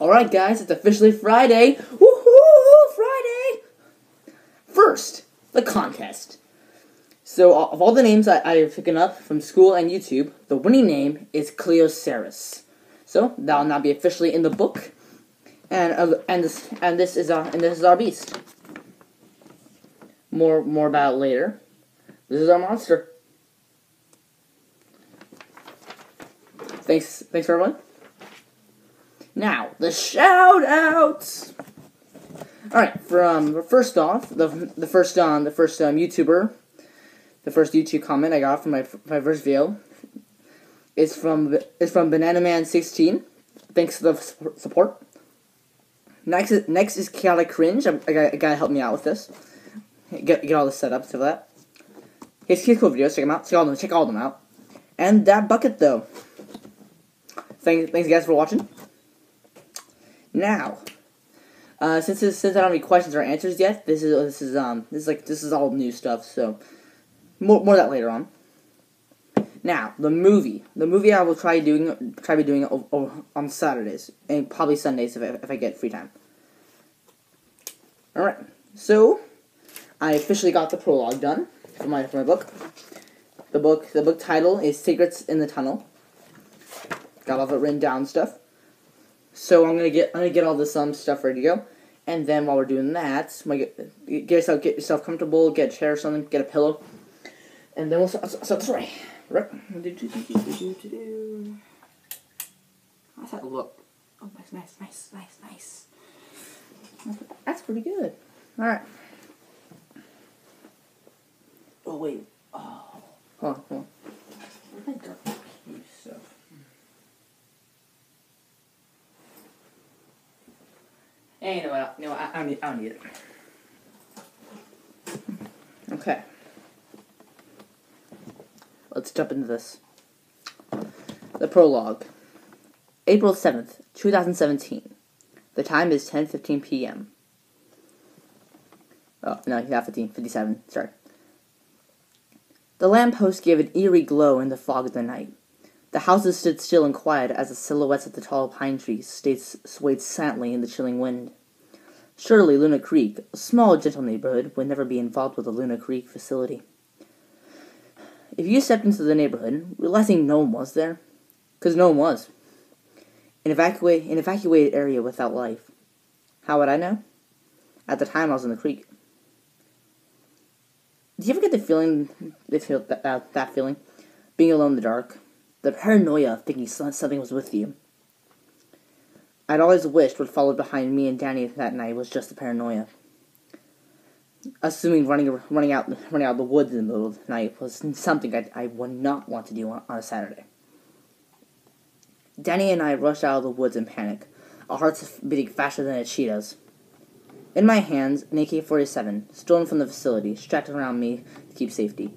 Alright, guys, it's officially Friday. Woohoo! Friday! First, the contest. So, of all the names I, I've taken up from school and YouTube, the winning name is Cleocerus. So, that will now be officially in the book. And uh, and this and this is our and this is our beast. More more about it later. This is our monster. Thanks thanks for everyone. Now, the shout outs. Alright, from first off, the the first um the first um YouTuber, the first YouTube comment I got from my my first video is from is from Banana Man sixteen. Thanks for the support. Next is next is chaotic cringe. I, I got, gotta help me out with this. Get get all this set up for that. His his cool videos. Check them out. Check all them. Check all them out. And that bucket though. Thanks thanks guys for watching. Now, uh, since this, since I don't have any questions or answers yet, this is this is um this is like this is all new stuff. So more more of that later on. Now the movie, the movie I will try doing try be doing on Saturdays and probably Sundays if I, if I get free time. All right, so I officially got the prologue done for my for my book. The book the book title is Secrets in the Tunnel. Got all the written down stuff. So I'm gonna get I'm gonna get all this um stuff ready to go, and then while we're doing that, get, get yourself get yourself comfortable, get a chair or something, get a pillow, and then we'll start, start the story. Right. How's that look? Oh, nice, nice, nice, nice, nice. That's pretty good. All right. Oh wait. Oh. Hold on, hold on. Where's my dark stuff? Hey, you know what? You know what? I, I, need, I need it. Okay. Let's jump into this. The prologue. April 7th, 2017. The time is 10:15 p.m. Oh, no, not 15, 57, sorry. The lamppost gave an eerie glow in the fog of the night. The houses stood still and quiet as the silhouettes of the tall pine trees stayed, swayed silently in the chilling wind. Surely Luna Creek, a small, gentle neighborhood, would never be involved with the Luna Creek facility. If you stepped into the neighborhood, realizing no one was there, because no one was, an, evacuate, an evacuated area without life, how would I know? At the time, I was in the creek. Do you ever get the feeling, that, that, that feeling, being alone in the dark? The paranoia of thinking something was with you. I'd always wished what followed behind me and Danny that night was just the paranoia. Assuming running running out running out of the woods in the middle of the night was something I, I would not want to do on, on a Saturday. Danny and I rushed out of the woods in panic, our hearts beating faster than a cheetah's. In my hands, an AK-47, stolen from the facility, strapped around me to keep safety.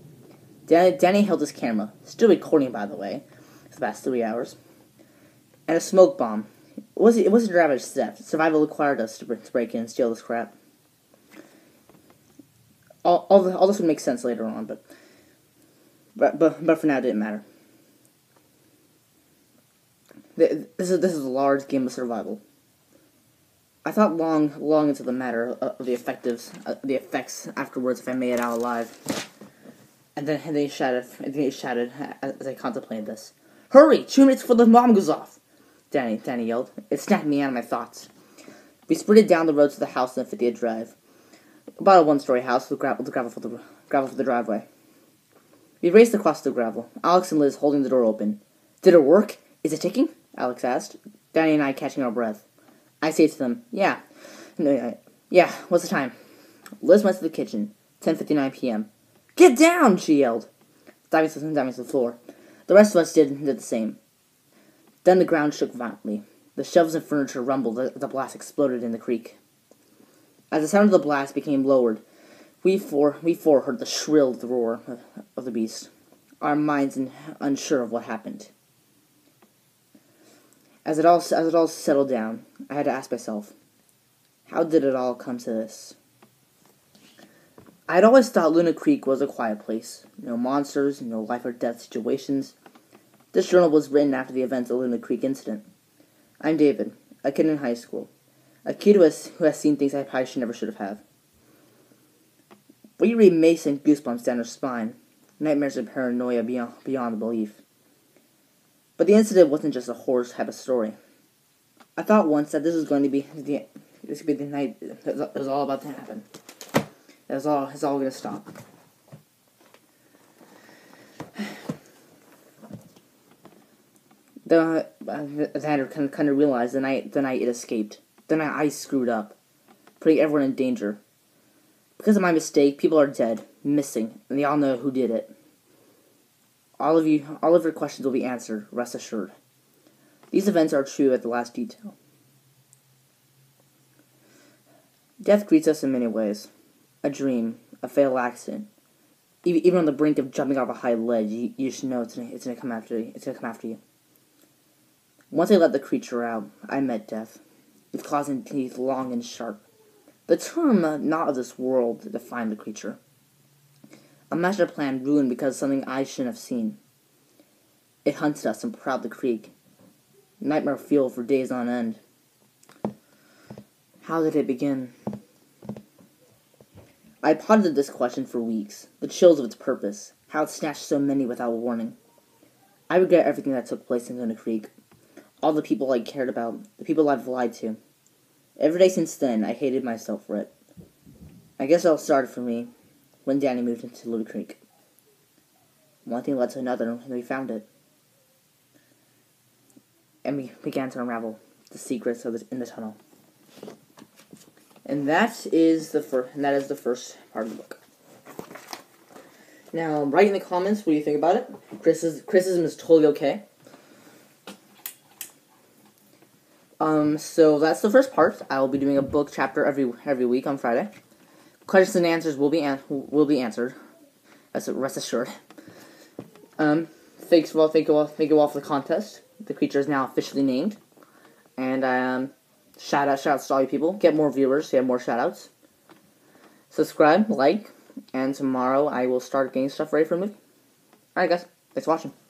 Danny held his camera, still recording by the way, for the past three hours, and a smoke bomb. It wasn't, it wasn't ravaged theft. Survival required us to, to break in and steal this crap. All, all, the, all this would make sense later on, but, but, but, but for now, it didn't matter. This is, this is a large game of survival. I thought long, long into the matter of the effectives, uh, the effects afterwards if I made it out alive. And then, and then he shouted, and then he shouted as I contemplated this. Hurry! Two minutes before the bomb goes off! Danny, Danny yelled. It snapped me out of my thoughts. We sprinted down the road to the house on 50th Drive. About a one-story house with gravel, gravel for the gravel for the driveway. We raced across the gravel. Alex and Liz holding the door open. Did it work? Is it ticking? Alex asked. Danny and I catching our breath. I say to them, "Yeah, no, yeah. What's the time?" Liz went to the kitchen. 10:59 p.m. Get down! She yelled, diving to the floor. The rest of us did, did the same. Then the ground shook violently. The shelves and furniture rumbled as the blast exploded in the creek. As the sound of the blast became lowered, we four, we four heard the shrill roar of the beast, our minds unsure of what happened. As it all as it all settled down, I had to ask myself, how did it all come to this? I had always thought Luna Creek was a quiet place. No monsters, no life or death situations. This journal was written after the events of the Creek incident. I'm David, a kid in high school, a kid who has, who has seen things I probably should never should have had. You read may send goosebumps down her spine, nightmares and paranoia beyond, beyond belief. But the incident wasn't just a horror type of story. I thought once that this was going to be the this could be the night it was all about to happen. Was all it's all gonna stop. Then uh, I, then I kind of, kind of realized the night the night it escaped. Then I, I screwed up, putting everyone in danger. Because of my mistake, people are dead, missing, and they all know who did it. All of you, all of your questions will be answered. Rest assured. These events are true at the last detail. Death greets us in many ways. A dream, a fatal accident. Even on the brink of jumping off a high ledge, you, you should know it's gonna, it's gonna come after you. It's gonna come after you. Once I let the creature out, I met death, with claws and teeth long and sharp. The term uh, not of this world defined the creature. A master plan ruined because something I shouldn't have seen. It hunted us and prowled the creek. Nightmare fuel for days on end. How did it begin? I pondered this question for weeks, the chills of its purpose, how it snatched so many without warning. I regret everything that took place in Luna Creek, all the people I cared about, the people I've lied to. Every day since then, I hated myself for it. I guess it all started for me when Danny moved into Luna Creek. One thing led to another, and we found it. And we began to unravel the secrets of the, in the tunnel. And that is the first. And that is the first part of the book. Now, write in the comments what you think about it. Criticism, criticism is totally okay. Um, so that's the first part. I will be doing a book chapter every every week on Friday. Questions and answers will be an- will be answered. That's rest assured. Um, thanks well, thank you all, thank you all for the contest. The creature is now officially named, and um, Shout out, shout outs to all you people. Get more viewers, get more shout outs. Subscribe, like, and tomorrow I will start getting stuff ready for a movie. Alright, guys. Thanks for watching.